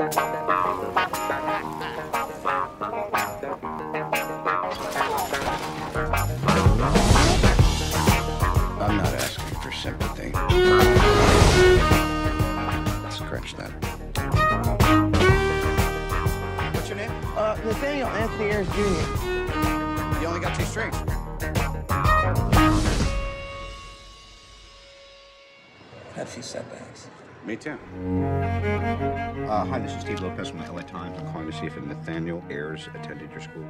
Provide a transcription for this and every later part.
I'm not asking for sympathy. Scratch that. What's your name? Uh, Nathaniel Anthony Ayers Jr. You only got two strings. Had a few setbacks. Me too. Uh, hi, this is Steve Lopez from the LA Times. I'm calling to see if Nathaniel Ayers attended your school.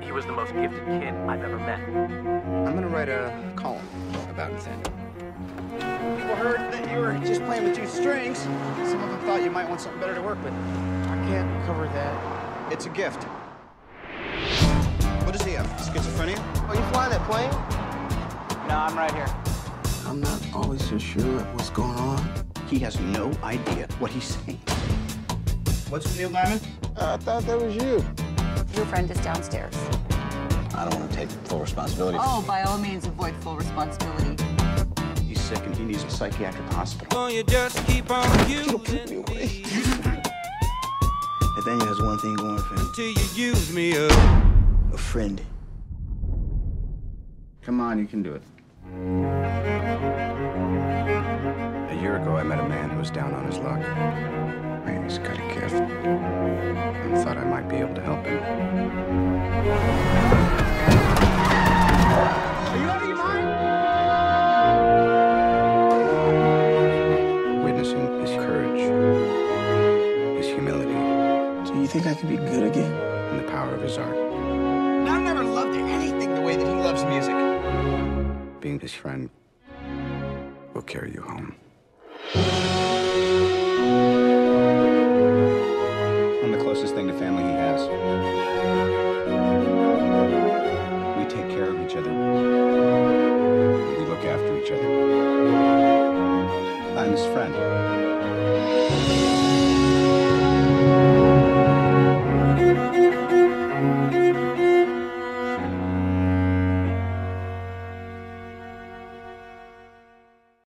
He was the most gifted kid I've ever met. I'm gonna write a column about Nathaniel. People heard that you were just playing with two strings. Some of them thought you might want something better to work with. I can't cover that. It's a gift. What does he have? Schizophrenia? Oh, you flying that plane? No, I'm right here. I'm not always so sure what's going on. He has no idea what he's saying. What's with Neil Diamond? Uh, I thought that was you. Your friend is downstairs. I don't want to take full responsibility. Oh, by all means, avoid full responsibility. He's sick and he needs a psychiatric hospital. Oh, you just keep on Don't put me using away. Nathaniel has one thing going for him. till you use me up. A friend. Come on, you can do it. Was down on his luck. Man, he's got a gift. I thought I might be able to help him. Are you out of your mind? Witnessing his courage, his humility, Do you think I could be good again? and the power of his art. I've never loved anything the way that he loves music. Being his friend will carry you home. I'm his friend.